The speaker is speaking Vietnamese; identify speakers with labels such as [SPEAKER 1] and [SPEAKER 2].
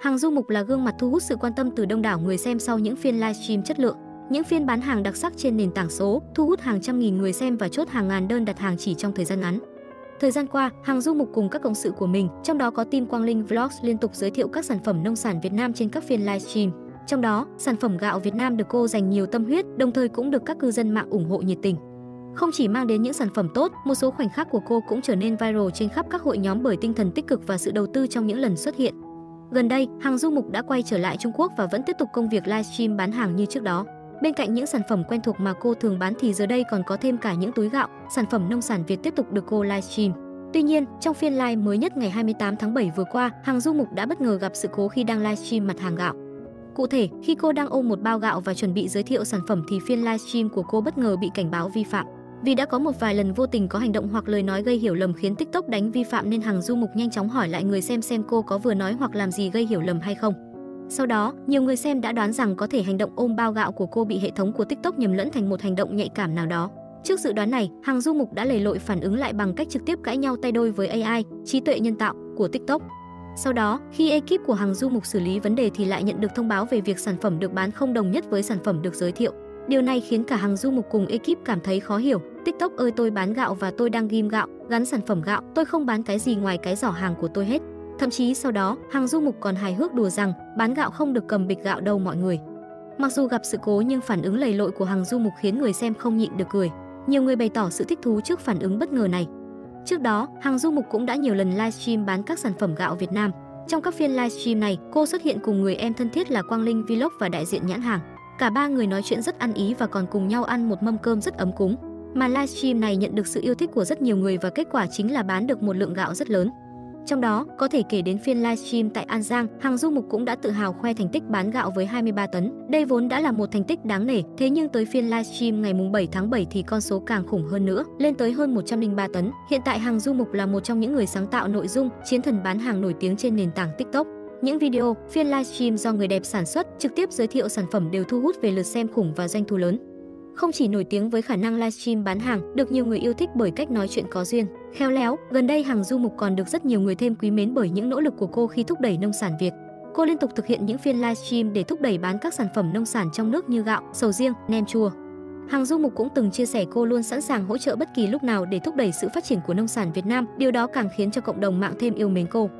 [SPEAKER 1] Hàng Du Mục là gương mặt thu hút sự quan tâm từ đông đảo người xem sau những phiên livestream chất lượng. Những phiên bán hàng đặc sắc trên nền tảng số thu hút hàng trăm nghìn người xem và chốt hàng ngàn đơn đặt hàng chỉ trong thời gian ngắn. Thời gian qua, Hàng Du Mục cùng các cộng sự của mình, trong đó có team Quang Linh Vlogs liên tục giới thiệu các sản phẩm nông sản Việt Nam trên các phiên livestream. Trong đó, sản phẩm gạo Việt Nam được cô dành nhiều tâm huyết, đồng thời cũng được các cư dân mạng ủng hộ nhiệt tình. Không chỉ mang đến những sản phẩm tốt, một số khoảnh khắc của cô cũng trở nên viral trên khắp các hội nhóm bởi tinh thần tích cực và sự đầu tư trong những lần xuất hiện. Gần đây, Hàng Du Mục đã quay trở lại Trung Quốc và vẫn tiếp tục công việc livestream bán hàng như trước đó. Bên cạnh những sản phẩm quen thuộc mà cô thường bán thì giờ đây còn có thêm cả những túi gạo, sản phẩm nông sản Việt tiếp tục được cô livestream. Tuy nhiên, trong phiên live mới nhất ngày 28 tháng 7 vừa qua, Hàng Du Mục đã bất ngờ gặp sự cố khi đang livestream mặt hàng gạo. Cụ thể, khi cô đang ôm một bao gạo và chuẩn bị giới thiệu sản phẩm thì phiên livestream của cô bất ngờ bị cảnh báo vi phạm. Vì đã có một vài lần vô tình có hành động hoặc lời nói gây hiểu lầm khiến TikTok đánh vi phạm nên Hằng Du Mục nhanh chóng hỏi lại người xem xem cô có vừa nói hoặc làm gì gây hiểu lầm hay không. Sau đó, nhiều người xem đã đoán rằng có thể hành động ôm bao gạo của cô bị hệ thống của TikTok nhầm lẫn thành một hành động nhạy cảm nào đó. Trước dự đoán này, Hằng Du Mục đã lầy lội phản ứng lại bằng cách trực tiếp cãi nhau tay đôi với AI, trí tuệ nhân tạo của TikTok. Sau đó, khi ekip của Hằng Du Mục xử lý vấn đề thì lại nhận được thông báo về việc sản phẩm được bán không đồng nhất với sản phẩm được giới thiệu. Điều này khiến cả hàng Du Mục cùng ekip cảm thấy khó hiểu. TikTok ơi tôi bán gạo và tôi đang ghim gạo, gắn sản phẩm gạo, tôi không bán cái gì ngoài cái giỏ hàng của tôi hết. Thậm chí sau đó, hàng Du Mục còn hài hước đùa rằng bán gạo không được cầm bịch gạo đâu mọi người. Mặc dù gặp sự cố nhưng phản ứng lầy lội của hàng Du Mục khiến người xem không nhịn được cười. Nhiều người bày tỏ sự thích thú trước phản ứng bất ngờ này. Trước đó, hàng Du Mục cũng đã nhiều lần livestream bán các sản phẩm gạo Việt Nam. Trong các phiên livestream này, cô xuất hiện cùng người em thân thiết là Quang Linh Vlog và đại diện nhãn hàng. Cả ba người nói chuyện rất ăn ý và còn cùng nhau ăn một mâm cơm rất ấm cúng. Mà livestream này nhận được sự yêu thích của rất nhiều người và kết quả chính là bán được một lượng gạo rất lớn. Trong đó, có thể kể đến phiên livestream tại An Giang, Hàng Du Mục cũng đã tự hào khoe thành tích bán gạo với 23 tấn. Đây vốn đã là một thành tích đáng nể, thế nhưng tới phiên livestream ngày 7 tháng 7 thì con số càng khủng hơn nữa, lên tới hơn 103 tấn. Hiện tại Hàng Du Mục là một trong những người sáng tạo nội dung, chiến thần bán hàng nổi tiếng trên nền tảng TikTok. Những video, phiên livestream do người đẹp sản xuất, trực tiếp giới thiệu sản phẩm đều thu hút về lượt xem khủng và doanh thu lớn. Không chỉ nổi tiếng với khả năng livestream bán hàng, được nhiều người yêu thích bởi cách nói chuyện có duyên, khéo léo, gần đây hàng du mục còn được rất nhiều người thêm quý mến bởi những nỗ lực của cô khi thúc đẩy nông sản Việt. Cô liên tục thực hiện những phiên livestream để thúc đẩy bán các sản phẩm nông sản trong nước như gạo, sầu riêng, nem chua. Hàng Du Mục cũng từng chia sẻ cô luôn sẵn sàng hỗ trợ bất kỳ lúc nào để thúc đẩy sự phát triển của nông sản Việt Nam, điều đó càng khiến cho cộng đồng mạng thêm yêu mến cô.